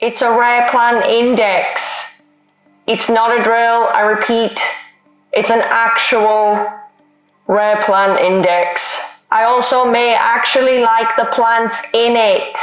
It's a rare plant index. It's not a drill, I repeat. It's an actual rare plant index. I also may actually like the plants in it.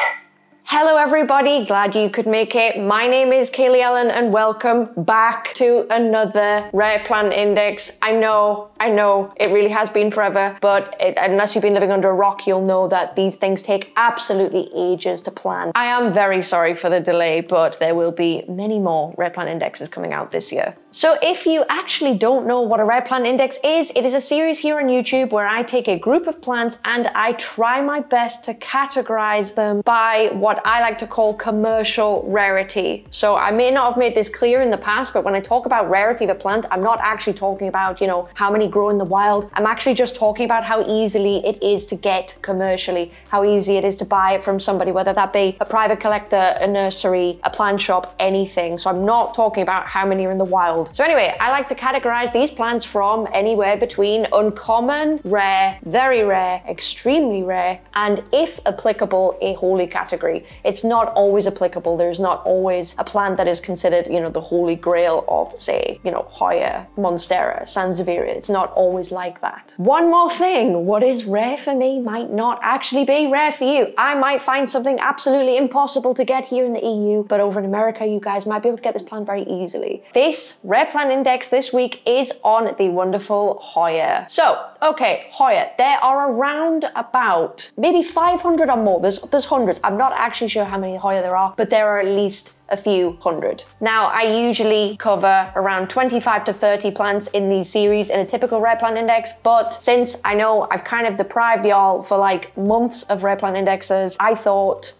Hello everybody, glad you could make it. My name is Kaylee Ellen and welcome back to another Rare Plant Index. I know, I know, it really has been forever, but it, unless you've been living under a rock, you'll know that these things take absolutely ages to plan. I am very sorry for the delay, but there will be many more Rare Plant Indexes coming out this year. So if you actually don't know what a Rare Plant Index is, it is a series here on YouTube where I take a group of plants and I try my best to categorize them by what I like to call commercial rarity. So I may not have made this clear in the past, but when I talk about rarity of a plant, I'm not actually talking about, you know, how many grow in the wild. I'm actually just talking about how easily it is to get commercially, how easy it is to buy it from somebody, whether that be a private collector, a nursery, a plant shop, anything. So I'm not talking about how many are in the wild. So anyway, I like to categorize these plants from anywhere between uncommon, rare, very rare, extremely rare, and if applicable, a holy category. It's not always applicable. There's not always a plant that is considered, you know, the holy grail of, say, you know, Hoya, Monstera, Sansevieria. It's not always like that. One more thing, what is rare for me might not actually be rare for you. I might find something absolutely impossible to get here in the EU, but over in America, you guys might be able to get this plant very easily. This Rare Plant Index this week is on the wonderful Hoya. So, okay, Hoya, there are around about maybe 500 or more. There's, there's hundreds. I'm not actually sure how many Hoya there are, but there are at least a few hundred. Now, I usually cover around 25 to 30 plants in these series in a typical rare plant index, but since I know I've kind of deprived y'all for like months of rare plant indexes, I thought,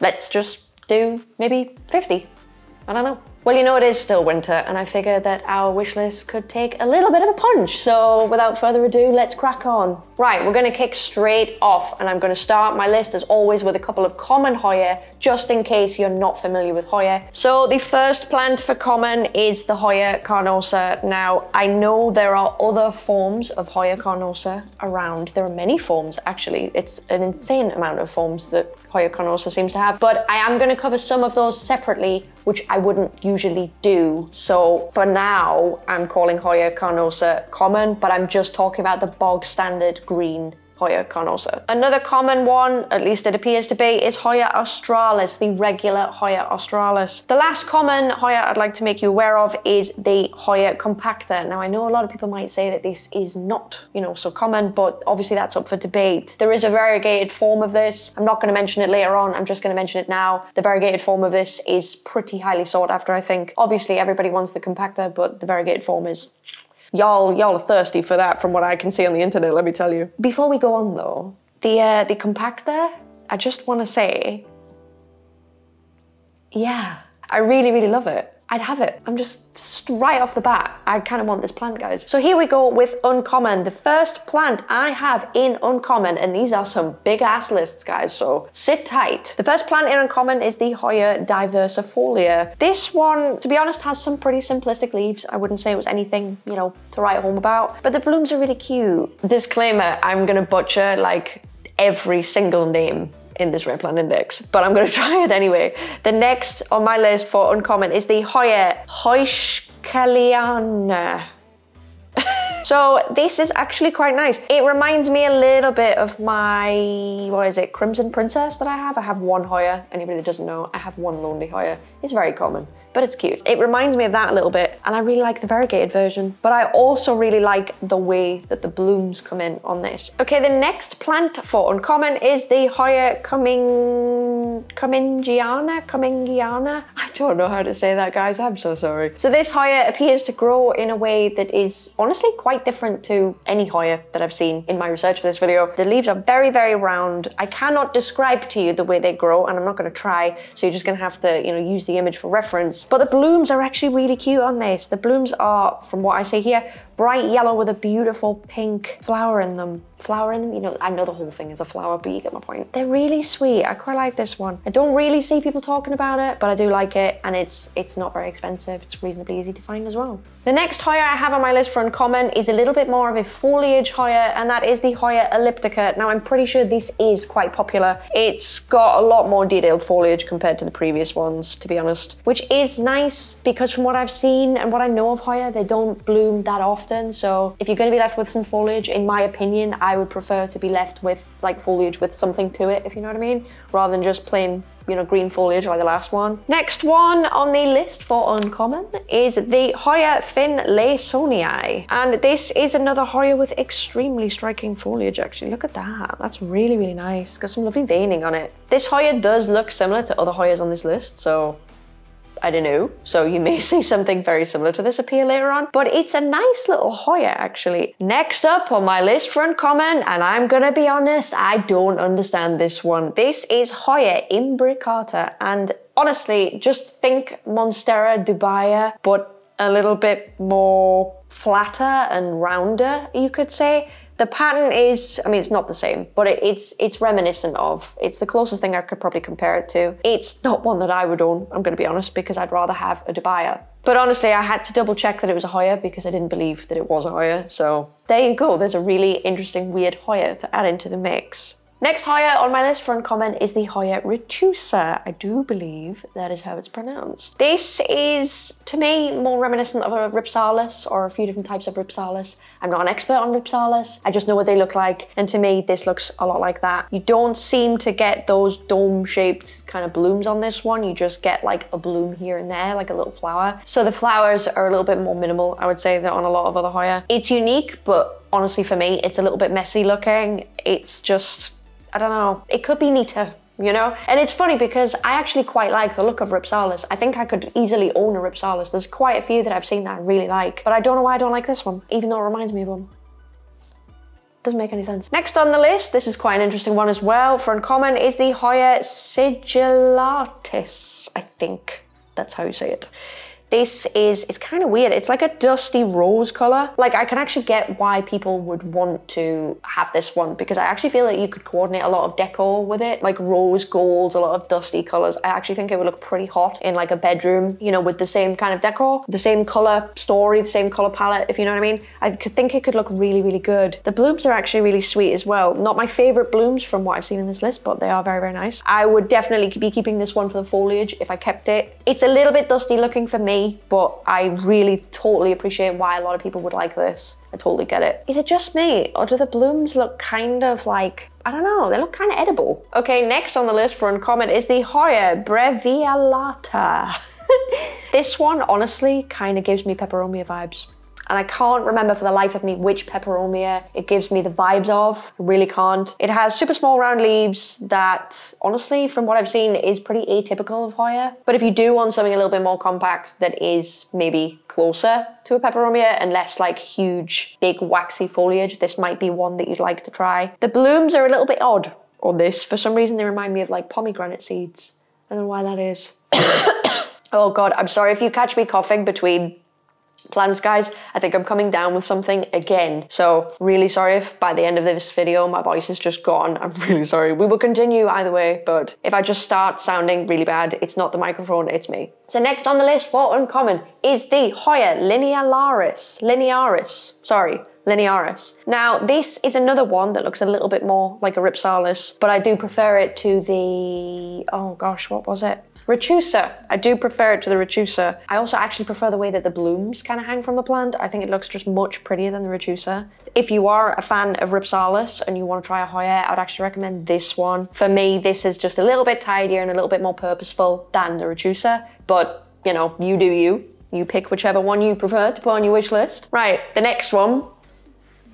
let's just do maybe 50. I don't know. Well, you know, it is still winter, and I figured that our wish list could take a little bit of a punch. So without further ado, let's crack on. Right, we're gonna kick straight off, and I'm gonna start my list as always with a couple of common Hoya, just in case you're not familiar with Hoya. So the first plant for common is the Hoya carnosa. Now, I know there are other forms of Hoya carnosa around. There are many forms, actually. It's an insane amount of forms that Hoya carnosa seems to have, but I am gonna cover some of those separately, which I wouldn't usually do. So for now, I'm calling Hoya carnosa common, but I'm just talking about the bog standard green Hoya carnosa. Another common one, at least it appears to be, is Hoya australis, the regular Hoya australis. The last common Hoya I'd like to make you aware of is the Hoya compacta. Now I know a lot of people might say that this is not, you know, so common, but obviously that's up for debate. There is a variegated form of this. I'm not going to mention it later on, I'm just going to mention it now. The variegated form of this is pretty highly sought after, I think. Obviously everybody wants the compacta, but the variegated form is Y'all, y'all are thirsty for that from what I can see on the internet, let me tell you. Before we go on though, the, uh, the compacta, I just want to say, yeah, I really, really love it. I'd have it. I'm just right off the bat. I kind of want this plant, guys. So here we go with Uncommon. The first plant I have in Uncommon, and these are some big ass lists, guys, so sit tight. The first plant in Uncommon is the Hoya diversifolia. This one, to be honest, has some pretty simplistic leaves. I wouldn't say it was anything, you know, to write home about, but the blooms are really cute. Disclaimer, I'm gonna butcher like every single name in this rare plant index, but I'm gonna try it anyway. The next on my list for uncommon is the Hoya Heuschkeliana. So this is actually quite nice. It reminds me a little bit of my, what is it, Crimson Princess that I have. I have one Hoya. Anybody that doesn't know, I have one Lonely Hoya. It's very common but it's cute. It reminds me of that a little bit, and I really like the variegated version, but I also really like the way that the blooms come in on this. Okay, the next plant for uncommon is the Hoya Cumming... Cummingiana? Cummingiana? I don't know how to say that, guys. I'm so sorry. So this Hoya appears to grow in a way that is honestly quite different to any Hoya that I've seen in my research for this video. The leaves are very, very round. I cannot describe to you the way they grow, and I'm not gonna try, so you're just gonna have to, you know, use the image for reference. But the blooms are actually really cute on this. The blooms are, from what I see here, bright yellow with a beautiful pink flower in them. Flower in them, you know, I know the whole thing is a flower, but you get my point. They're really sweet. I quite like this one. I don't really see people talking about it, but I do like it, and it's it's not very expensive. It's reasonably easy to find as well. The next Hoya I have on my list for uncommon is a little bit more of a foliage Hoya, and that is the Hoya elliptica. Now, I'm pretty sure this is quite popular. It's got a lot more detailed foliage compared to the previous ones, to be honest, which is nice because from what I've seen and what I know of Hoya, they don't bloom that often. So if you're going to be left with some foliage, in my opinion, I would prefer to be left with like foliage with something to it, if you know what I mean, rather than just plain you know, green foliage like the last one. Next one on the list for uncommon is the Hoya finlaysonii. And this is another Hoya with extremely striking foliage actually. Look at that, that's really, really nice. Got some lovely veining on it. This Hoya does look similar to other Hoyas on this list, so I don't know. So you may see something very similar to this appear later on, but it's a nice little Hoya actually. Next up on my list for uncommon, and I'm gonna be honest, I don't understand this one. This is Hoya imbricata, and honestly, just think Monstera dubia, but a little bit more flatter and rounder, you could say. The pattern is, I mean, it's not the same, but it, it's it's reminiscent of. It's the closest thing I could probably compare it to. It's not one that I would own, I'm going to be honest, because I'd rather have a Dubia. But honestly, I had to double check that it was a Hoya because I didn't believe that it was a Hoya. So there you go. There's a really interesting, weird Hoya to add into the mix. Next Hoya on my list for uncommon is the Hoya retusa. I do believe that is how it's pronounced. This is, to me, more reminiscent of a Rhipsalis or a few different types of Rhipsalis. I'm not an expert on Rhipsalis. I just know what they look like. And to me, this looks a lot like that. You don't seem to get those dome-shaped kind of blooms on this one. You just get like a bloom here and there, like a little flower. So the flowers are a little bit more minimal, I would say, than on a lot of other Hoya. It's unique, but honestly for me, it's a little bit messy looking. It's just I don't know. It could be neater, you know? And it's funny because I actually quite like the look of Rhipsalis. I think I could easily own a Rhipsalis. There's quite a few that I've seen that I really like, but I don't know why I don't like this one, even though it reminds me of one. Doesn't make any sense. Next on the list, this is quite an interesting one as well, for uncommon, is the Hoya sigillatus, I think that's how you say it. This is, it's kind of weird. It's like a dusty rose color. Like I can actually get why people would want to have this one because I actually feel like you could coordinate a lot of decor with it, like rose gold, a lot of dusty colors. I actually think it would look pretty hot in like a bedroom, you know, with the same kind of decor, the same color story, the same color palette, if you know what I mean. I could think it could look really, really good. The blooms are actually really sweet as well. Not my favorite blooms from what I've seen in this list, but they are very, very nice. I would definitely be keeping this one for the foliage if I kept it. It's a little bit dusty looking for me, but I really totally appreciate why a lot of people would like this. I totally get it. Is it just me, or do the blooms look kind of like, I don't know, they look kind of edible. Okay, next on the list for uncommon is the Hoya brevialata. this one, honestly, kind of gives me peperomia vibes and I can't remember for the life of me which peperomia it gives me the vibes of. I really can't. It has super small round leaves that, honestly, from what I've seen, is pretty atypical of Hoya. But if you do want something a little bit more compact that is maybe closer to a peperomia and less like huge, big, waxy foliage, this might be one that you'd like to try. The blooms are a little bit odd on this. For some reason, they remind me of like pomegranate seeds. I don't know why that is. oh god, I'm sorry if you catch me coughing between plans guys. I think i'm coming down with something again. So really sorry if by the end of this video my voice is just gone. I'm really sorry. We will continue either way but if i just start sounding really bad it's not the microphone it's me. So next on the list for uncommon is the hoya linearis. Linearis. Sorry linearis. Now, this is another one that looks a little bit more like a Rhipsalis, but I do prefer it to the, oh gosh, what was it? Retusa. I do prefer it to the Retusa. I also actually prefer the way that the blooms kind of hang from the plant. I think it looks just much prettier than the Retusa. If you are a fan of Rhipsalis and you want to try a Hoya, I'd actually recommend this one. For me, this is just a little bit tidier and a little bit more purposeful than the Retusa, but you know, you do you. You pick whichever one you prefer to put on your wish list. Right, the next one,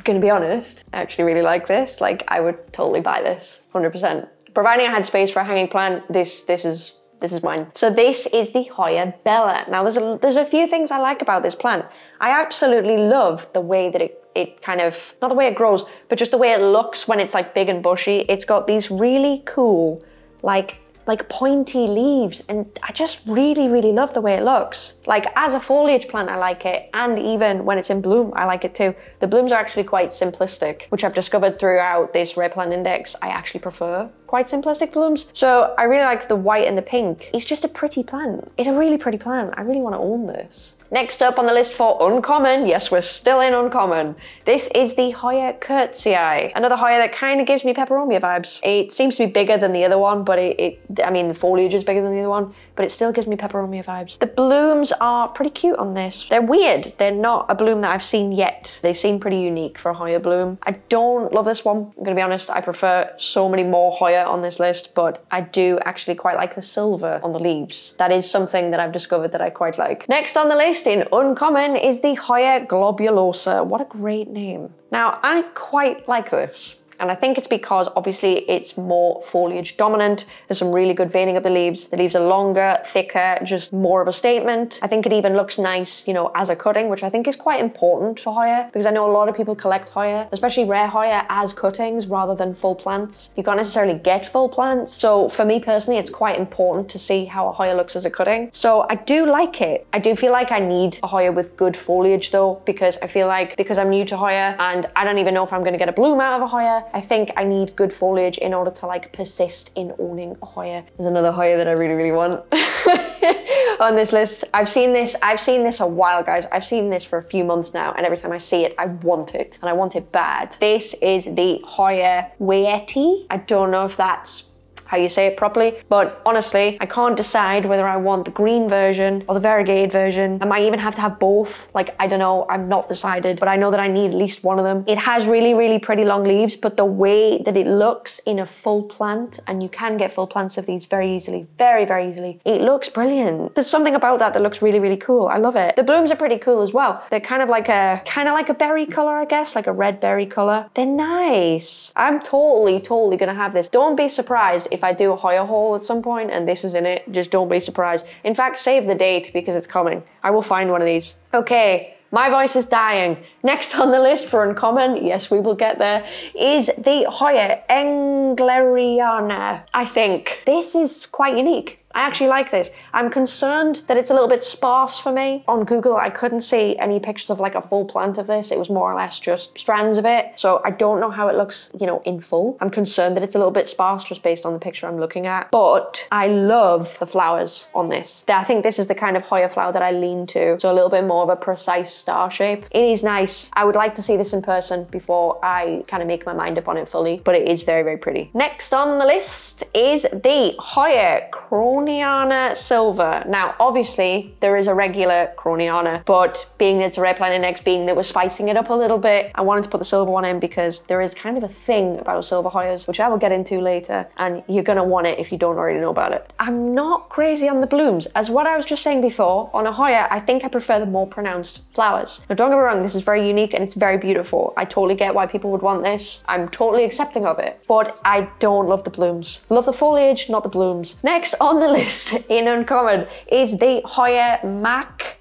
gonna be honest, I actually really like this. Like, I would totally buy this, 100%. Providing I had space for a hanging plant, this this is this is mine. So this is the Hoya Bella. Now there's a, there's a few things I like about this plant. I absolutely love the way that it, it kind of, not the way it grows, but just the way it looks when it's like big and bushy. It's got these really cool, like like pointy leaves and I just really, really love the way it looks. Like as a foliage plant, I like it. And even when it's in bloom, I like it too. The blooms are actually quite simplistic, which I've discovered throughout this Rare Plant Index. I actually prefer quite simplistic blooms. So I really like the white and the pink. It's just a pretty plant. It's a really pretty plant. I really want to own this. Next up on the list for uncommon, yes, we're still in uncommon. This is the Hoya Curtisii, another Hoya that kind of gives me peperomia vibes. It seems to be bigger than the other one, but it, it, I mean, the foliage is bigger than the other one, but it still gives me peperomia vibes. The blooms are pretty cute on this. They're weird. They're not a bloom that I've seen yet. They seem pretty unique for a Hoya bloom. I don't love this one. I'm gonna be honest. I prefer so many more Hoya on this list, but I do actually quite like the silver on the leaves. That is something that I've discovered that I quite like. Next on the list in uncommon is the Hoya globulosa. What a great name. Now, I quite like this. And I think it's because obviously it's more foliage dominant. There's some really good veining of the leaves. The leaves are longer, thicker, just more of a statement. I think it even looks nice, you know, as a cutting, which I think is quite important for Hoya because I know a lot of people collect Hoya, especially rare Hoya as cuttings rather than full plants. You can't necessarily get full plants. So for me personally, it's quite important to see how a Hoya looks as a cutting. So I do like it. I do feel like I need a Hoya with good foliage though, because I feel like because I'm new to Hoya and I don't even know if I'm going to get a bloom out of a Hoya, I think I need good foliage in order to like persist in owning a Hoya. There's another Hoya that I really, really want on this list. I've seen this, I've seen this a while, guys. I've seen this for a few months now, and every time I see it, I want it, and I want it bad. This is the Hoya Wayetii. I don't know if that's how you say it properly. But honestly, I can't decide whether I want the green version or the variegated version. I might even have to have both. Like, I don't know, I'm not decided, but I know that I need at least one of them. It has really, really pretty long leaves, but the way that it looks in a full plant, and you can get full plants of these very easily, very, very easily, it looks brilliant. There's something about that that looks really, really cool. I love it. The blooms are pretty cool as well. They're kind of like a, kind of like a berry color, I guess, like a red berry color. They're nice. I'm totally, totally gonna have this. Don't be surprised if if I do a Hoya haul at some point and this is in it, just don't be surprised. In fact, save the date because it's coming. I will find one of these. Okay, my voice is dying. Next on the list for uncommon, yes, we will get there, is the Hoya Engleriana. I think this is quite unique. I actually like this. I'm concerned that it's a little bit sparse for me. On Google, I couldn't see any pictures of like a full plant of this. It was more or less just strands of it. So I don't know how it looks, you know, in full. I'm concerned that it's a little bit sparse just based on the picture I'm looking at. But I love the flowers on this. I think this is the kind of Hoya flower that I lean to. So a little bit more of a precise star shape. It is nice. I would like to see this in person before I kind of make my mind up on it fully, but it is very, very pretty. Next on the list is the Hoya Chrome Krohniana Silver. Now, obviously, there is a regular Krohniana, but being that it's a Rare Plant Index, being that we're spicing it up a little bit, I wanted to put the silver one in because there is kind of a thing about silver Hoyas, which I will get into later, and you're gonna want it if you don't already know about it. I'm not crazy on the blooms. As what I was just saying before, on a Hoya, I think I prefer the more pronounced flowers. Now, don't get me wrong, this is very unique and it's very beautiful. I totally get why people would want this. I'm totally accepting of it, but I don't love the blooms. Love the foliage, not the blooms. Next on the list in uncommon is the Hoya Mac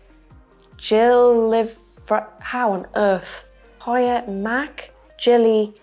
Gillivray. How on earth? Hoya Mac Gillivray.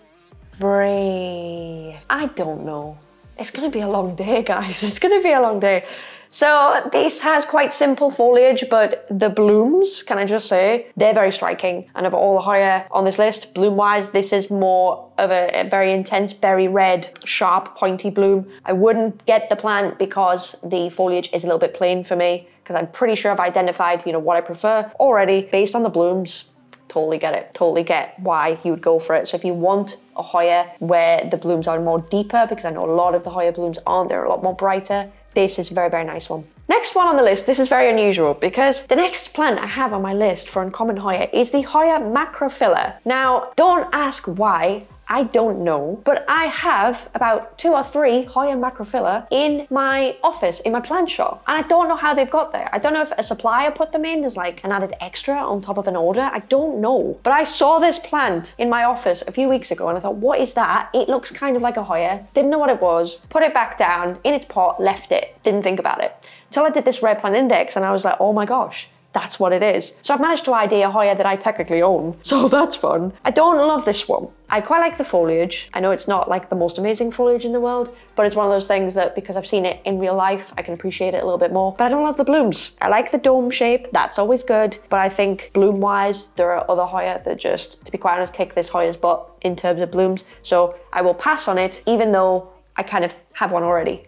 I don't know. It's gonna be a long day, guys. It's gonna be a long day. So this has quite simple foliage, but the blooms, can I just say, they're very striking. And of all the Hoya on this list, bloom-wise, this is more of a, a, very intense berry red, sharp, pointy bloom. I wouldn't get the plant because the foliage is a little bit plain for me, because I'm pretty sure I've identified, you know, what I prefer already based on the blooms totally get it. Totally get why you would go for it. So if you want a Hoya where the blooms are more deeper, because I know a lot of the Hoya blooms aren't, they're a lot more brighter, this is a very, very nice one. Next one on the list, this is very unusual because the next plant I have on my list for uncommon Hoya is the Hoya macrophylla. Now, don't ask why, I don't know, but I have about two or three Hoya macrophylla in my office, in my plant shop. And I don't know how they've got there. I don't know if a supplier put them in as like an added extra on top of an order. I don't know. But I saw this plant in my office a few weeks ago and I thought, what is that? It looks kind of like a Hoya. Didn't know what it was. Put it back down in its pot, left it. Didn't think about it. Until I did this Rare Plant Index and I was like, oh my gosh, that's what it is. So I've managed to ID a Hoya that I technically own, so that's fun. I don't love this one. I quite like the foliage. I know it's not like the most amazing foliage in the world, but it's one of those things that because I've seen it in real life, I can appreciate it a little bit more. But I don't love the blooms. I like the dome shape, that's always good, but I think bloom wise, there are other Hoya that just, to be quite honest, kick this Hoya's butt in terms of blooms. So I will pass on it, even though I kind of have one already.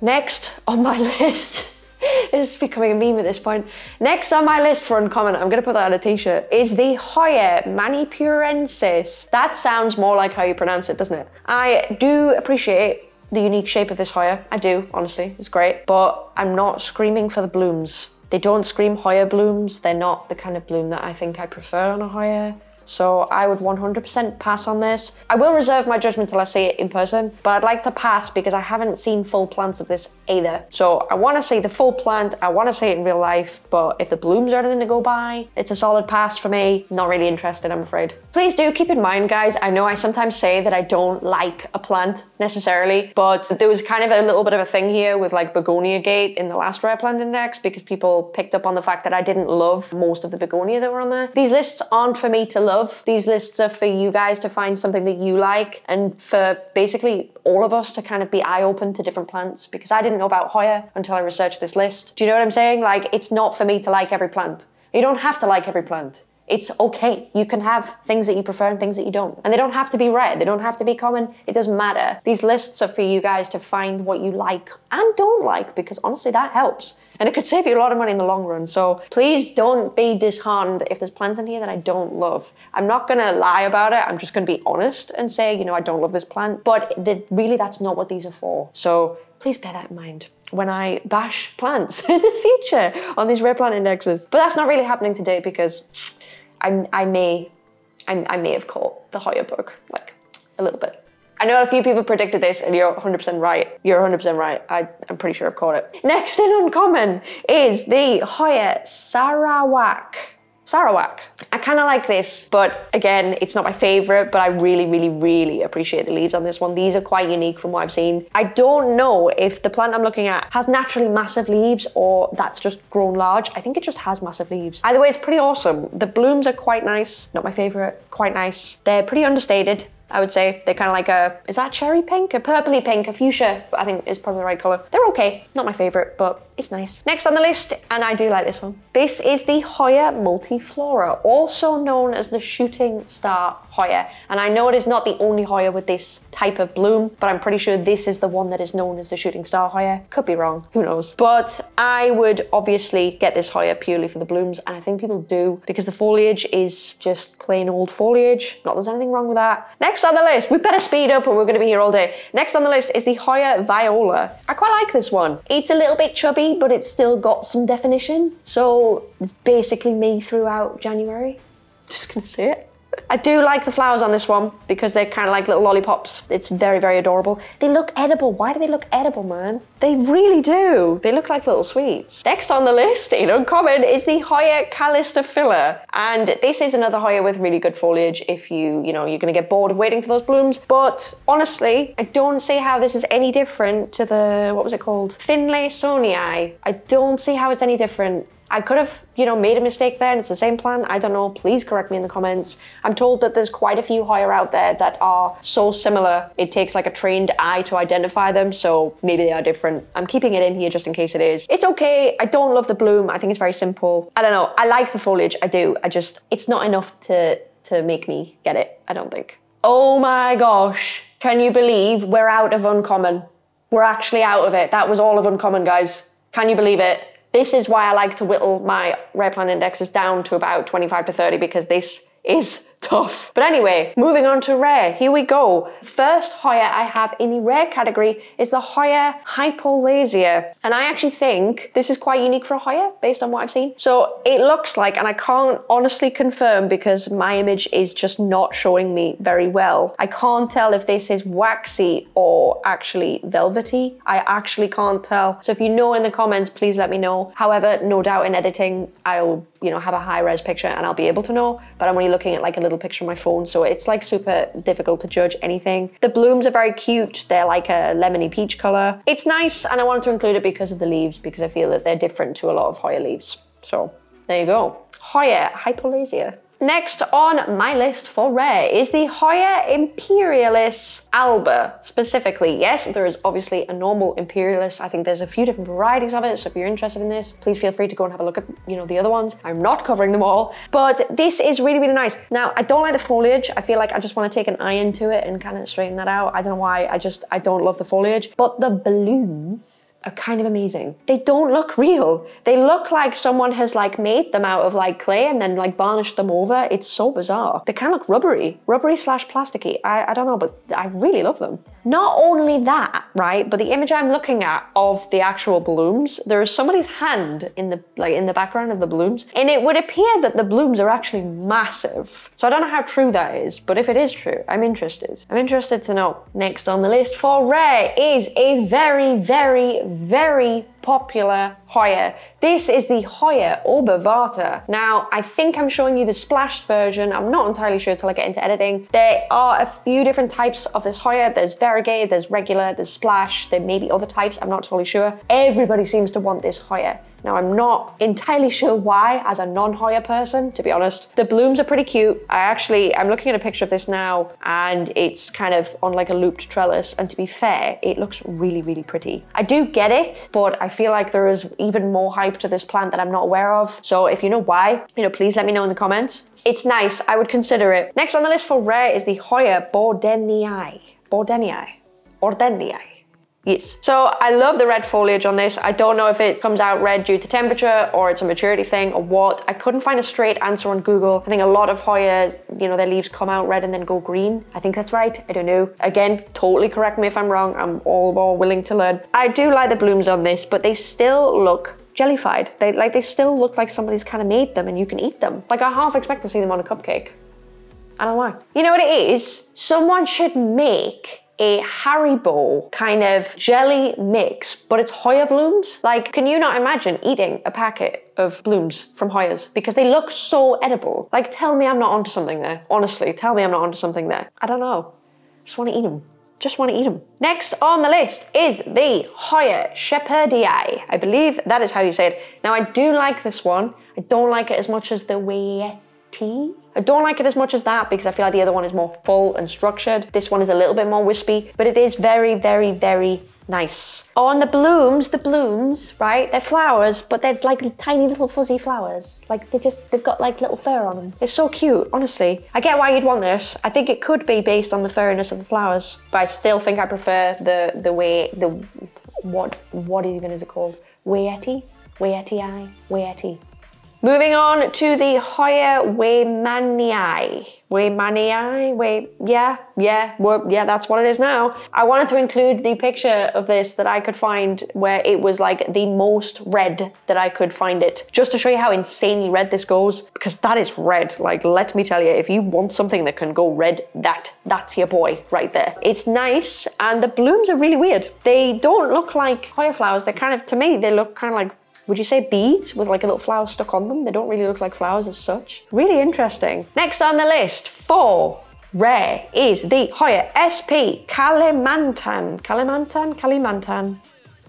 Next on my list it's becoming a meme at this point. Next on my list for uncommon, I'm gonna put that on a t-shirt, is the Hoya Manipurensis. That sounds more like how you pronounce it, doesn't it? I do appreciate the unique shape of this Hoya. I do, honestly, it's great, but I'm not screaming for the blooms. They don't scream Hoya blooms. They're not the kind of bloom that I think I prefer on a Hoya. So I would 100% pass on this. I will reserve my judgment till I see it in person, but I'd like to pass because I haven't seen full plants of this either. So I want to see the full plant, I want to see it in real life, but if the blooms are anything to go by, it's a solid pass for me. Not really interested, I'm afraid. Please do keep in mind, guys, I know I sometimes say that I don't like a plant necessarily, but there was kind of a little bit of a thing here with like begonia gate in the last rare plant index because people picked up on the fact that I didn't love most of the begonia that were on there. These lists aren't for me to love love. These lists are for you guys to find something that you like and for basically all of us to kind of be eye open to different plants because I didn't know about Hoya until I researched this list. Do you know what I'm saying? Like, it's not for me to like every plant. You don't have to like every plant. It's okay. You can have things that you prefer and things that you don't. And they don't have to be rare. They don't have to be common. It doesn't matter. These lists are for you guys to find what you like and don't like because honestly, that helps. And it could save you a lot of money in the long run. So please don't be disheartened if there's plants in here that I don't love. I'm not gonna lie about it. I'm just gonna be honest and say, you know, I don't love this plant. But the, really, that's not what these are for. So please bear that in mind when I bash plants in the future on these rare plant indexes. But that's not really happening today because I, I may, I, I may have caught the Hoya bug, like a little bit. I know a few people predicted this and you're 100% right. You're 100% right. I, am pretty sure I've caught it. Next in uncommon is the Hoya Sarawak. Sarawak. I kind of like this, but again, it's not my favorite, but I really, really, really appreciate the leaves on this one. These are quite unique from what I've seen. I don't know if the plant I'm looking at has naturally massive leaves or that's just grown large. I think it just has massive leaves. Either way, it's pretty awesome. The blooms are quite nice. Not my favorite, quite nice. They're pretty understated. I would say. They're kind of like a, is that cherry pink? A purpley pink, a fuchsia, I think is probably the right color. They're okay, not my favorite, but it's nice. Next on the list, and I do like this one. This is the Hoya Multiflora, also known as the Shooting Star Hoya. And I know it is not the only Hoya with this type of bloom, but I'm pretty sure this is the one that is known as the Shooting Star Hoya. Could be wrong, who knows. But I would obviously get this Hoya purely for the blooms, and I think people do because the foliage is just plain old foliage. Not there's anything wrong with that. Next on the list, we better speed up or we're gonna be here all day. Next on the list is the Hoya Viola. I quite like this one. It's a little bit chubby, but it's still got some definition. So it's basically me throughout January. Just gonna say it. I do like the flowers on this one because they're kind of like little lollipops. It's very, very adorable. They look edible. Why do they look edible, man? They really do. They look like little sweets. Next on the list, in uncommon, is the Hoya Callistophylla. And this is another Hoya with really good foliage if you, you know, you're gonna get bored of waiting for those blooms. But honestly, I don't see how this is any different to the, what was it called? Finlaysonii. I don't see how it's any different. I could have, you know, made a mistake there and it's the same plan. I don't know. Please correct me in the comments. I'm told that there's quite a few Hoya out there that are so similar. It takes like a trained eye to identify them. So maybe they are different. I'm keeping it in here just in case it is. It's okay. I don't love the bloom. I think it's very simple. I don't know. I like the foliage. I do. I just, it's not enough to, to make me get it. I don't think. Oh my gosh. Can you believe we're out of uncommon? We're actually out of it. That was all of uncommon, guys. Can you believe it? This is why I like to whittle my rare plant indexes down to about 25 to 30 because this is tough. But anyway, moving on to rare, here we go. First Hoya I have in the rare category is the Hoya Hypolasia. And I actually think this is quite unique for a Hoya based on what I've seen. So it looks like, and I can't honestly confirm because my image is just not showing me very well. I can't tell if this is waxy or actually velvety. I actually can't tell. So if you know in the comments, please let me know. However, no doubt in editing, I'll, you know, have a high res picture and I'll be able to know, but I'm only looking at like a little little picture on my phone, so it's like super difficult to judge anything. The blooms are very cute. They're like a lemony peach color. It's nice, and I wanted to include it because of the leaves, because I feel that they're different to a lot of Hoya leaves. So there you go. Hoya Hypolasia. Next on my list for rare is the Hoya Imperialis alba specifically. Yes, there is obviously a normal Imperialis. I think there's a few different varieties of it, so if you're interested in this, please feel free to go and have a look at, you know, the other ones. I'm not covering them all, but this is really, really nice. Now, I don't like the foliage. I feel like I just want to take an eye into it and kind of straighten that out. I don't know why, I just, I don't love the foliage, but the blooms are kind of amazing. They don't look real. They look like someone has like made them out of like clay and then like varnished them over. It's so bizarre. They kind of look rubbery, rubbery slash plasticky. I, I don't know, but I really love them. Not only that, right, but the image I'm looking at of the actual blooms, there is somebody's hand in the like in the background of the blooms, and it would appear that the blooms are actually massive. So I don't know how true that is, but if it is true, I'm interested. I'm interested to know. Next on the list for rare is a very, very, very popular Hoya. This is the Hoya Obovata. Now, I think I'm showing you the splashed version. I'm not entirely sure till I get into editing. There are a few different types of this Hoya. There's variegated, there's regular, there's splash, there may be other types, I'm not totally sure. Everybody seems to want this Hoya. Now, I'm not entirely sure why as a non-Hoya person, to be honest. The blooms are pretty cute. I actually, I'm looking at a picture of this now and it's kind of on like a looped trellis. And to be fair, it looks really, really pretty. I do get it, but I feel like there is even more hype to this plant that I'm not aware of. So if you know why, you know, please let me know in the comments. It's nice, I would consider it. Next on the list for rare is the Hoya Bordenii. Bordenii. Bordenii. Yes. So I love the red foliage on this. I don't know if it comes out red due to temperature or it's a maturity thing or what. I couldn't find a straight answer on Google. I think a lot of Hoyas, you know, their leaves come out red and then go green. I think that's right. I don't know. Again, totally correct me if I'm wrong. I'm all more willing to learn. I do like the blooms on this, but they still look jellified. They like they still look like somebody's kind of made them and you can eat them. Like I half expect to see them on a cupcake. I don't know why. You know what it is? Someone should make a Haribo kind of jelly mix, but it's Hoya blooms. Like, can you not imagine eating a packet of blooms from Hoyas? Because they look so edible. Like, tell me I'm not onto something there. Honestly, tell me I'm not onto something there. I don't know. Just want to eat them. Just want to eat them. Next on the list is the Hoya Shepherdii. I believe that is how you say it. Now, I do like this one. I don't like it as much as the Wayeti. I don't like it as much as that because I feel like the other one is more full and structured. This one is a little bit more wispy, but it is very, very, very nice. On the blooms, the blooms, right? They're flowers, but they're like tiny little fuzzy flowers. Like they just, they've got like little fur on them. It's so cute, honestly. I get why you'd want this. I think it could be based on the furriness of the flowers, but I still think I prefer the, the way, the, what, what even is it called? Wayeti? Wayeti Wayeti. Moving on to the Hoya Weymanii. Weymanii? Way, yeah, yeah, yeah, that's what it is now. I wanted to include the picture of this that I could find where it was like the most red that I could find it, just to show you how insanely red this goes, because that is red. Like, let me tell you, if you want something that can go red, that, that's your boy right there. It's nice, and the blooms are really weird. They don't look like Hoya flowers. They're kind of, to me, they look kind of like would you say beads with like a little flower stuck on them? They don't really look like flowers as such. Really interesting. Next on the list, for rare is the Hoya SP Kalimantan. Kalimantan? Kalimantan.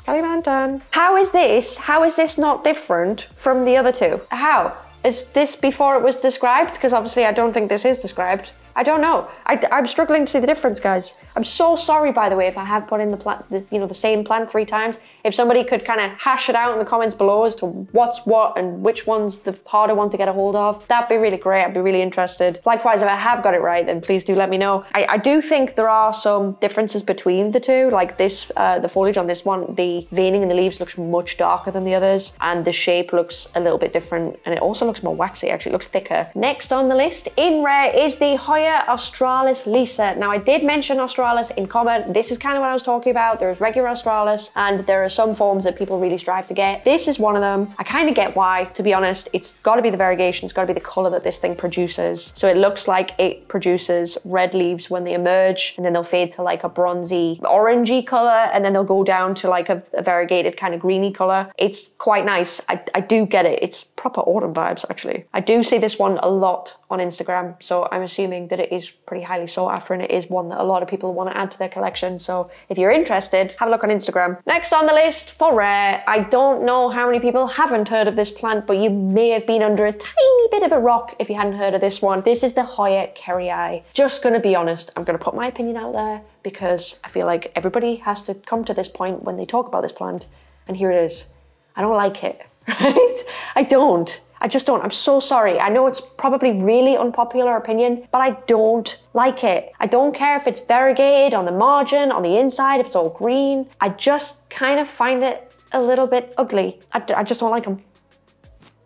Kalimantan. How is this? How is this not different from the other two? How? Is this before it was described? Because obviously I don't think this is described. I don't know. I, am struggling to see the difference, guys. I'm so sorry, by the way, if I have put in the plant, you know, the same plan three times. If somebody could kind of hash it out in the comments below as to what's what and which one's the harder one to get a hold of, that'd be really great. I'd be really interested. Likewise, if I have got it right, then please do let me know. I, I do think there are some differences between the two. Like this, uh, the foliage on this one, the veining in the leaves looks much darker than the others, and the shape looks a little bit different, and it also looks more waxy. Actually, it looks thicker. Next on the list in rare is the Hoya Australis lisa. Now, I did mention australis in comment. This is kind of what I was talking about. There's regular australis, and there are some forms that people really strive to get. This is one of them. I kind of get why, to be honest. It's got to be the variegation. It's got to be the color that this thing produces. So it looks like it produces red leaves when they emerge, and then they'll fade to like a bronzy, orangey color, and then they'll go down to like a, a variegated kind of greeny color. It's quite nice. I, I do get it. It's proper autumn vibes, actually. I do see this one a lot on Instagram, so I'm assuming that it is pretty highly sought after and it is one that a lot of people want to add to their collection. So if you're interested, have a look on Instagram. Next on the list for rare, I don't know how many people haven't heard of this plant, but you may have been under a tiny bit of a rock if you hadn't heard of this one. This is the Hoya kerrii. Just gonna be honest, I'm gonna put my opinion out there because I feel like everybody has to come to this point when they talk about this plant, and here it is. I don't like it, right? I don't. I just don't. I'm so sorry. I know it's probably really unpopular opinion, but I don't like it. I don't care if it's variegated on the margin, on the inside, if it's all green. I just kind of find it a little bit ugly. I, I just don't like them.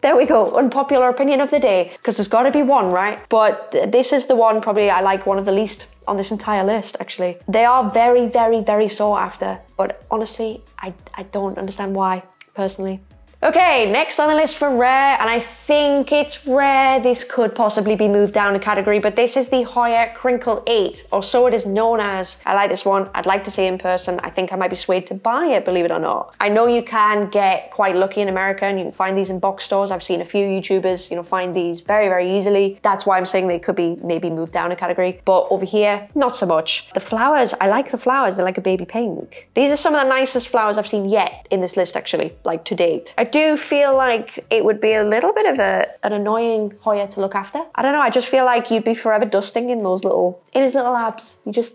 There we go, unpopular opinion of the day, because there's got to be one, right? But th- this is the one probably I like one of the least on this entire list, actually. They are very, very, very sought after, but honestly, I, I don't understand why, personally. Okay, next on the list for rare, and I think it's rare. This could possibly be moved down a category, but this is the Hoya Crinkle 8, or so it is known as. I like this one. I'd like to see it in person. I think I might be swayed to buy it, believe it or not. I know you can get quite lucky in America and you can find these in box stores. I've seen a few YouTubers, you know, find these very, very easily. That's why I'm saying they could be maybe moved down a category. But over here, not so much. The flowers, I like the flowers. They're like a baby pink. These are some of the nicest flowers I've seen yet in this list, actually, like to date. I do feel like it would be a little bit of a, an annoying Hoya to look after. I don't know, I just feel like you'd be forever dusting in those little, in his little abs. You just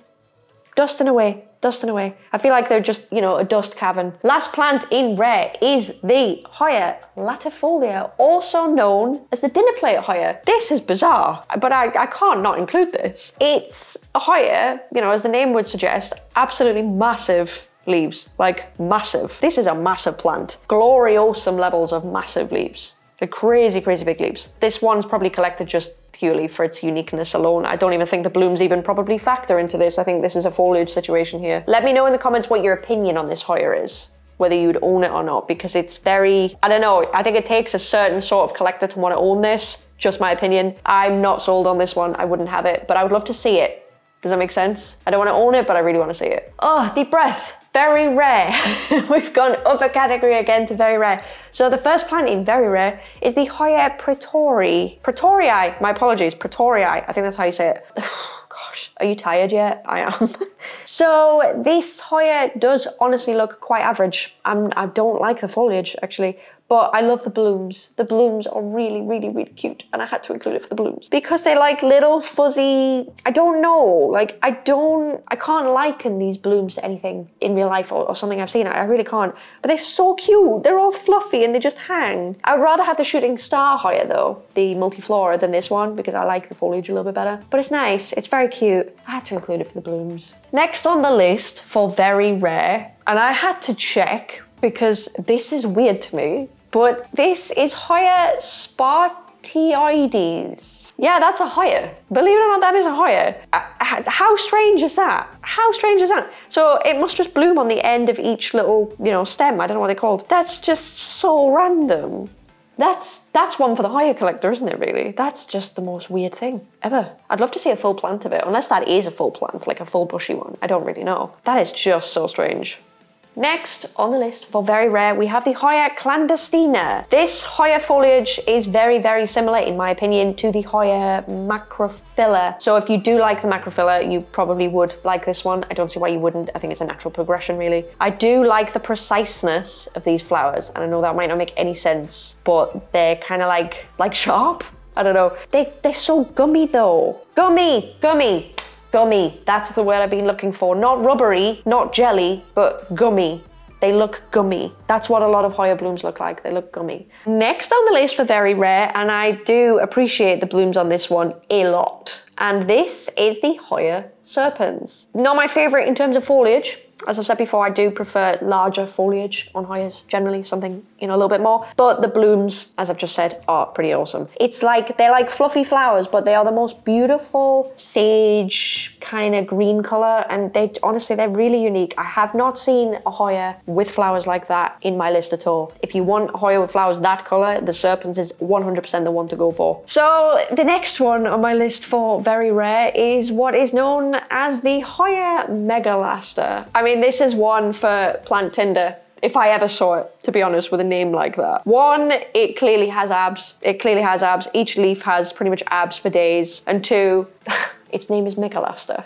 dusting away, dusting away. I feel like they're just, you know, a dust cavern. Last plant in rare is the Hoya latifolia, also known as the dinner plate Hoya. This is bizarre, but I, I can't not include this. It's a Hoya, you know, as the name would suggest, absolutely massive leaves, like massive. This is a massive plant. Gloriosum levels of massive leaves. They're crazy, crazy big leaves. This one's probably collected just purely for its uniqueness alone. I don't even think the blooms even probably factor into this. I think this is a foliage situation here. Let me know in the comments what your opinion on this Hoya is whether you'd own it or not because it's very I don't know I think it takes a certain sort of collector to want to own this just my opinion I'm not sold on this one I wouldn't have it but I would love to see it does that make sense I don't want to own it but I really want to see it oh deep breath very rare. We've gone up a category again to very rare. So the first plant in very rare is the Hoya praetori. Praetorii, my apologies, praetorii. I think that's how you say it. Gosh, are you tired yet? I am. so this Hoya does honestly look quite average. I'm, I don't like the foliage actually, but I love the blooms. The blooms are really, really, really cute, and I had to include it for the blooms because they're like little fuzzy. I don't know, like I don't, I can't liken these blooms to anything in real life or, or something I've seen. I, I really can't. But they're so cute. They're all fluffy and they just hang. I'd rather have the shooting star Hoya though, the multiflora, than this one because I like the foliage a little bit better. But it's nice. It's very cute. I had to include it for the blooms. Next on the list for very rare, and I had to check because this is weird to me, but this is Hoya spartioides. Yeah, that's a Hoya. Believe it or not, that is a Hoya. Uh, how strange is that? How strange is that? So it must just bloom on the end of each little, you know, stem. I don't know what they're called. That's just so random. That's that's one for the Hoya collector, isn't it? Really, that's just the most weird thing ever. I'd love to see a full plant of it, unless that is a full plant, like a full bushy one. I don't really know. That is just so strange. Next on the list for very rare, we have the Hoya clandestina. This Hoya foliage is very, very similar, in my opinion, to the Hoya macrophylla. So if you do like the macrophylla, you probably would like this one. I don't see why you wouldn't. I think it's a natural progression, really. I do like the preciseness of these flowers, and I know that might not make any sense, but they're kind of like like sharp. I don't know. They they're so gummy though. Gummy, gummy. Gummy, that's the word I've been looking for. Not rubbery, not jelly, but gummy. They look gummy. That's what a lot of Hoya blooms look like. They look gummy. Next on the list for very rare, and I do appreciate the blooms on this one a lot. And this is the Hoya serpens. Not my favorite in terms of foliage. As I've said before, I do prefer larger foliage on Hoyas, generally something, you know, a little bit more. But the blooms, as I've just said, are pretty awesome. It's like, they're like fluffy flowers, but they are the most beautiful sage kind of green color. And they, honestly, they're really unique. I have not seen a Hoya with flowers like that in my list at all. If you want a Hoya with flowers that color, the Serpens is 100% the one to go for. So the next one on my list for very rare is what is known as the Hoya Megalaster. I mean, this is one for Plant Tinder if I ever saw it, to be honest, with a name like that. One, it clearly has abs. It clearly has abs. Each leaf has pretty much abs for days. And two, its name is Megalaster.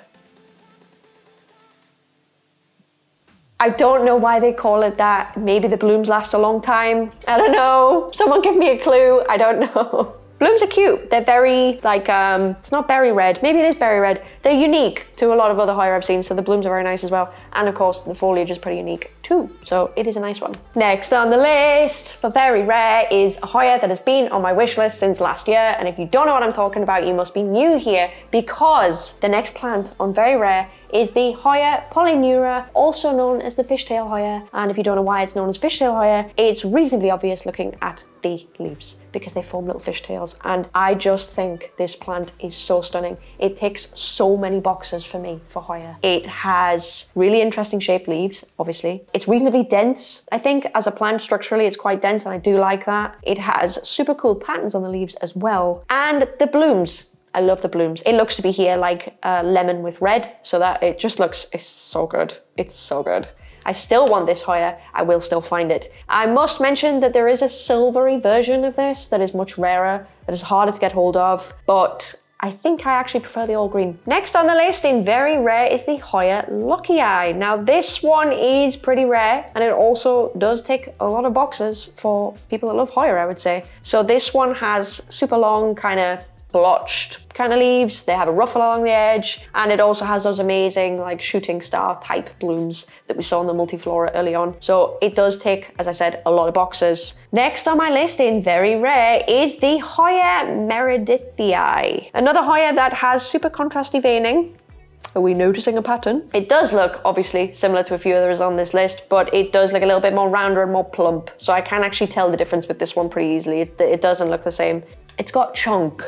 I don't know why they call it that. Maybe the blooms last a long time. I don't know. Someone give me a clue. I don't know. Blooms are cute. They're very, like, um, it's not berry red. Maybe it is berry red. They're unique to a lot of other Hoya I've seen, so the blooms are very nice as well. And of course, the foliage is pretty unique too, so it is a nice one. Next on the list for very rare is a Hoya that has been on my wish list since last year. And if you don't know what I'm talking about, you must be new here because the next plant on very rare is the Hoya polyneura, also known as the fishtail Hoya. And if you don't know why it's known as fishtail Hoya, it's reasonably obvious looking at the leaves because they form little fishtails. And I just think this plant is so stunning. It ticks so many boxes for me for Hoya. It has really interesting shaped leaves, obviously. It's reasonably dense. I think as a plant structurally, it's quite dense and I do like that. It has super cool patterns on the leaves as well. And the blooms, I love the blooms. It looks to be here like uh, lemon with red, so that it just looks, it's so good. It's so good. I still want this Hoya, I will still find it. I must mention that there is a silvery version of this that is much rarer, that is harder to get hold of, but I think I actually prefer the all green. Next on the list in very rare is the Hoya eye. Now this one is pretty rare and it also does tick a lot of boxes for people that love Hoya, I would say. So this one has super long kind of blotched kind of leaves. They have a ruffle along the edge, and it also has those amazing like shooting star type blooms that we saw in the multiflora early on. So it does take, as I said, a lot of boxes. Next on my list in very rare is the Hoya meredithii. Another Hoya that has super contrasty veining. Are we noticing a pattern? It does look obviously similar to a few others on this list, but it does look a little bit more rounder and more plump. So I can actually tell the difference with this one pretty easily. It, it doesn't look the same. It's got chunk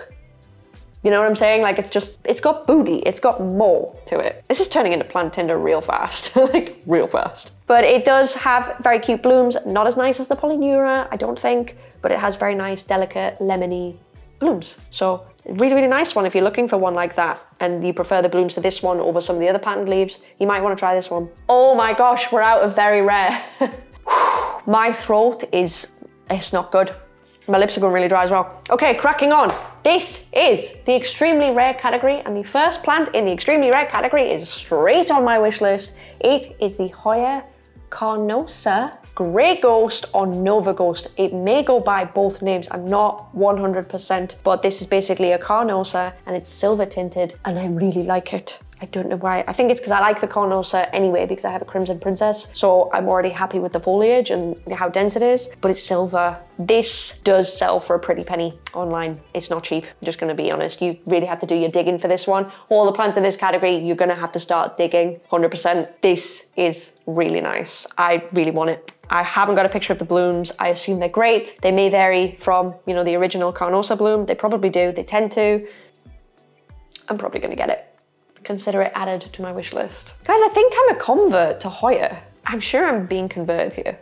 you know what I'm saying? Like it's just, it's got booty, it's got more to it. This is turning into plant tinder real fast, like real fast. But it does have very cute blooms, not as nice as the Polyneura, I don't think, but it has very nice, delicate, lemony blooms. So really, really nice one if you're looking for one like that and you prefer the blooms to this one over some of the other patterned leaves, you might want to try this one. Oh my gosh, we're out of very rare. my throat is, it's not good. My lips are going really dry as well. Okay, cracking on. This is the extremely rare category, and the first plant in the extremely rare category is straight on my wish list. It is the Hoya carnosa Grey Ghost or Nova Ghost. It may go by both names. I'm not 100%, but this is basically a Carnosa and it's silver tinted and I really like it. I don't know why. I think it's because I like the Carnosa anyway because I have a Crimson Princess. So I'm already happy with the foliage and how dense it is, but it's silver. This does sell for a pretty penny online. It's not cheap, I'm just gonna be honest. You really have to do your digging for this one. All the plants in this category, you're gonna have to start digging 100%. This is really nice. I really want it. I haven't got a picture of the blooms. I assume they're great. They may vary from, you know, the original Carnosa bloom. They probably do, they tend to. I'm probably gonna get it consider it added to my wish list. Guys, I think I'm a convert to Hoya. I'm sure I'm being converted here.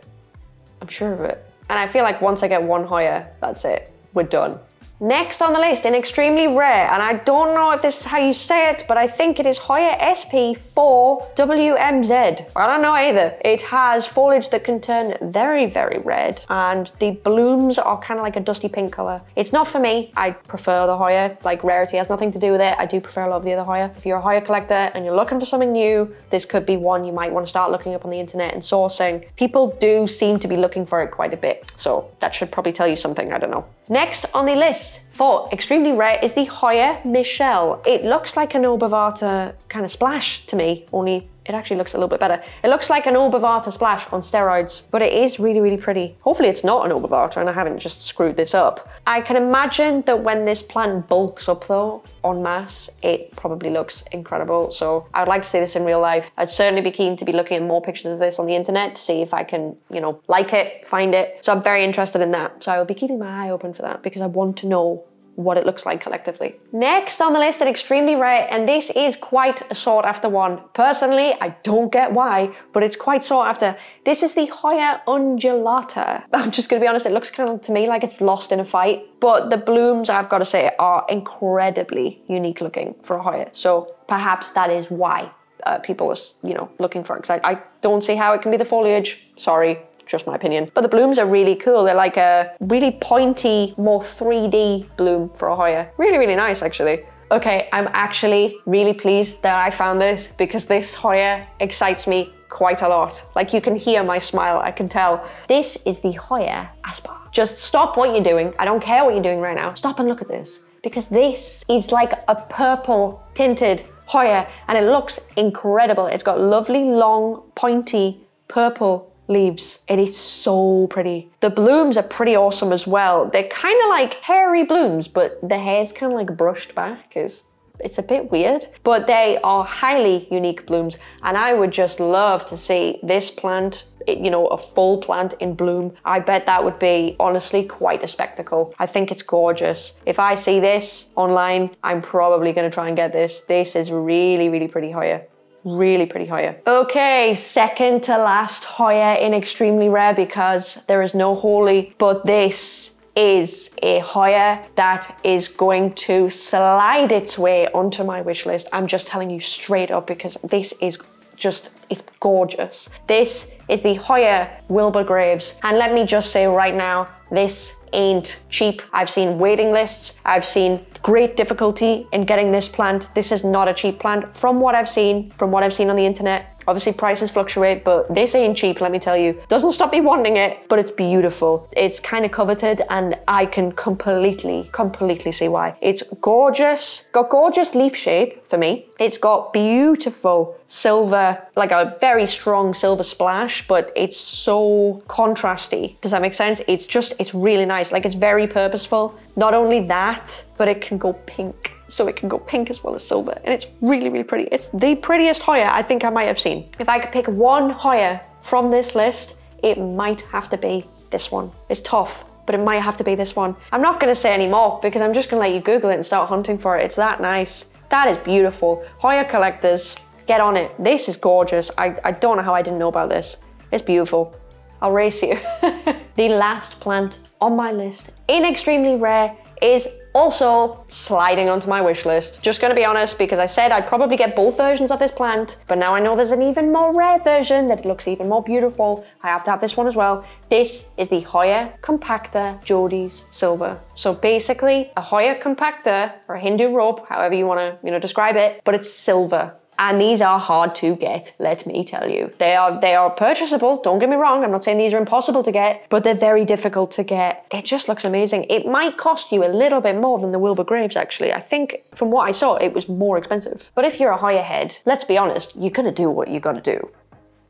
I'm sure of it. And I feel like once I get one Hoya, that's it. We're done. Next on the list, in extremely rare, and I don't know if this is how you say it, but I think it is Hoya SP4WMZ. I don't know either. It has foliage that can turn very, very red, and the blooms are kind of like a dusty pink color. It's not for me. I prefer the Hoya. Like rarity has nothing to do with it. I do prefer a lot of the other Hoya. If you're a Hoya collector and you're looking for something new, this could be one you might want to start looking up on the internet and sourcing. People do seem to be looking for it quite a bit, so that should probably tell you something. I don't know. Next on the list for extremely rare is the Hoya Michelle. It looks like an Obovata kind of splash to me, only it actually looks a little bit better. It looks like an Obovata splash on steroids, but it is really, really pretty. Hopefully it's not an Obovata and I haven't just screwed this up. I can imagine that when this plant bulks up though, en masse, it probably looks incredible. So I would like to see this in real life. I'd certainly be keen to be looking at more pictures of this on the internet to see if I can, you know, like it, find it. So I'm very interested in that. So I will be keeping my eye open for that because I want to know what it looks like collectively. Next on the list at extremely rare, and this is quite a sought after one. Personally, I don't get why, but it's quite sought after. This is the Hoya undulata. I'm just gonna be honest, it looks kind of to me like it's lost in a fight, but the blooms, I've got to say, are incredibly unique looking for a Hoya. So perhaps that is why uh, people was, you know, looking for it. Because I, I don't see how it can be the foliage. Sorry, just my opinion. But the blooms are really cool. They're like a really pointy, more 3D bloom for a Hoya. Really, really nice actually. Okay, I'm actually really pleased that I found this because this Hoya excites me quite a lot. Like you can hear my smile, I can tell. This is the Hoya Aspar. Just stop what you're doing. I don't care what you're doing right now. Stop and look at this because this is like a purple tinted Hoya and it looks incredible. It's got lovely, long, pointy purple leaves. It is so pretty. The blooms are pretty awesome as well. They're kind of like hairy blooms, but the hair's kind of like brushed back. Is it's a bit weird, but they are highly unique blooms, and I would just love to see this plant, you know, a full plant in bloom. I bet that would be honestly quite a spectacle. I think it's gorgeous. If I see this online, I'm probably going to try and get this. This is really, really pretty Hoya really pretty Hoya. Okay, second to last Hoya in extremely rare because there is no holy, but this is a Hoya that is going to slide its way onto my wish list. I'm just telling you straight up because this is just it's gorgeous. This is the Hoya Wilbur Graves. And let me just say right now, this ain't cheap. I've seen waiting lists. I've seen great difficulty in getting this plant. This is not a cheap plant from what I've seen, from what I've seen on the internet. Obviously, prices fluctuate, but this ain't cheap, let me tell you. Doesn't stop me wanting it, but it's beautiful. It's kind of coveted, and I can completely, completely see why. It's gorgeous, got gorgeous leaf shape for me. It's got beautiful silver, like a very strong silver splash, but it's so contrasty. Does that make sense? It's just, it's really nice. Like, it's very purposeful. Not only that, but it can go pink so it can go pink as well as silver. And it's really, really pretty. It's the prettiest Hoya I think I might have seen. If I could pick one Hoya from this list, it might have to be this one. It's tough, but it might have to be this one. I'm not gonna say any more because I'm just gonna let you Google it and start hunting for it. It's that nice. That is beautiful. Hoya collectors, get on it. This is gorgeous. I, I don't know how I didn't know about this. It's beautiful. I'll race you. the last plant on my list, in extremely rare, is also sliding onto my wish list. Just gonna be honest, because I said I'd probably get both versions of this plant, but now I know there's an even more rare version that looks even more beautiful. I have to have this one as well. This is the Hoya Compacta Jodi's Silver. So basically, a Hoya Compacta, or a Hindu rope, however you wanna you know, describe it, but it's silver and these are hard to get let me tell you. They are they are purchasable don't get me wrong i'm not saying these are impossible to get but they're very difficult to get. It just looks amazing. It might cost you a little bit more than the wilbur graves actually. I think from what i saw it was more expensive. But if you're a Hoya head let's be honest you're gonna do what you gotta do.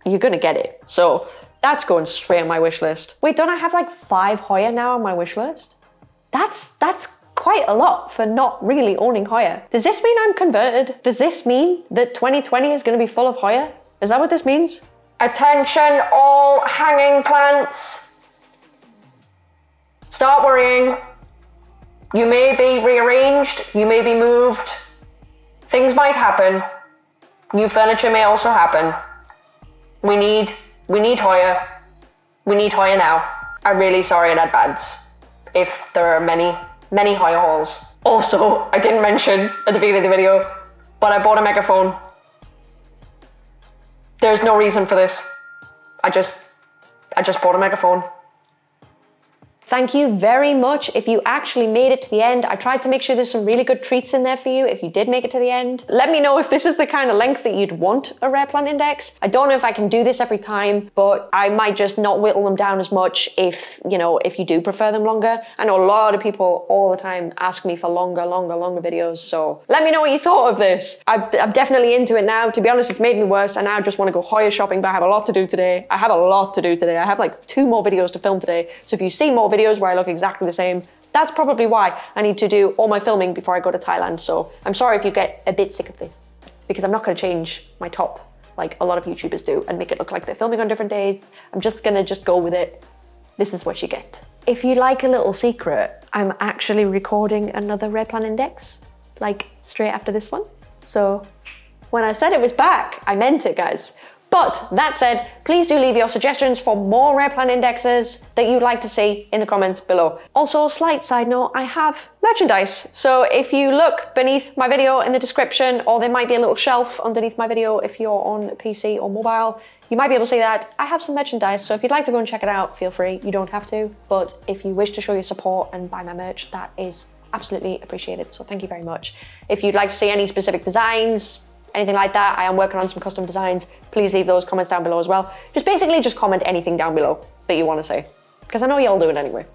You're gonna get it. So that's going straight on my wish list. Wait don't i have like five Hoya now on my wish list? That's that's quite a lot for not really owning Hoya. Does this mean I'm converted? Does this mean that 2020 is going to be full of Hoya? Is that what this means? Attention, all hanging plants. Start worrying. You may be rearranged, you may be moved. Things might happen. New furniture may also happen. We need we need Hoya. We need Hoya now. I'm really sorry in advance if there are many many high hauls. Also, I didn't mention at the beginning of the video, but I bought a megaphone. There's no reason for this. I just, I just bought a megaphone. Thank you very much if you actually made it to the end. I tried to make sure there's some really good treats in there for you if you did make it to the end. Let me know if this is the kind of length that you'd want a rare plant index. I don't know if I can do this every time, but I might just not whittle them down as much if, you know, if you do prefer them longer. I know a lot of people all the time ask me for longer, longer, longer videos, so let me know what you thought of this. I'm, I'm definitely into it now. To be honest, it's made me worse. I now just want to go Hoya shopping, but I have a lot to do today. I have a lot to do today. I have like two more videos to film today. So if you see more videos where I look exactly the same. That's probably why I need to do all my filming before I go to Thailand. So I'm sorry if you get a bit sick of this because I'm not going to change my top like a lot of YouTubers do and make it look like they're filming on different days. I'm just to just go with it. This is what you get. If you like a little secret, I'm actually recording another Rare Plant Index like straight after this one. So when I said it was back, I meant it, guys. But that said, please do leave your suggestions for more rare plant indexes that you'd like to see in the comments below. Also, slight side note, I have merchandise. So if you look beneath my video in the description, or there might be a little shelf underneath my video if you're on PC or mobile, you might be able to see that I have some merchandise. So if you'd like to go and check it out, feel free. You don't have to. But if you wish to show your support and buy my merch, that is absolutely appreciated. So thank you very much. If you'd like to see any specific designs, anything like that, I am working on some custom designs. Please leave those comments down below as well. Just basically just comment anything down below that you want to say, because I know y'all do it anyway.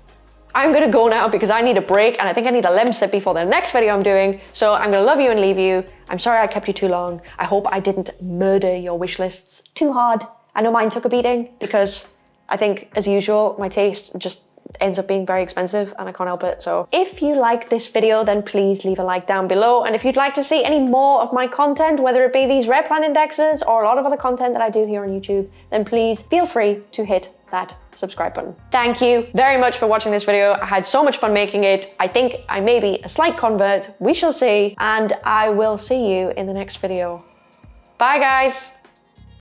I'm gonna go now because I need a break and I think I need a lemsip before the next video I'm doing. So I'm gonna love you and leave you. I'm sorry I kept you too long. I hope I didn't murder your wish lists too hard. I know mine took a beating because I think, as usual, my taste just ends up being very expensive and I can't help it. So if you like this video, then please leave a like down below. And if you'd like to see any more of my content, whether it be these rare plant indexes or a lot of other content that I do here on YouTube, then please feel free to hit that subscribe button. Thank you very much for watching this video. I had so much fun making it. I think I may be a slight convert. We shall see. And I will see you in the next video. Bye guys.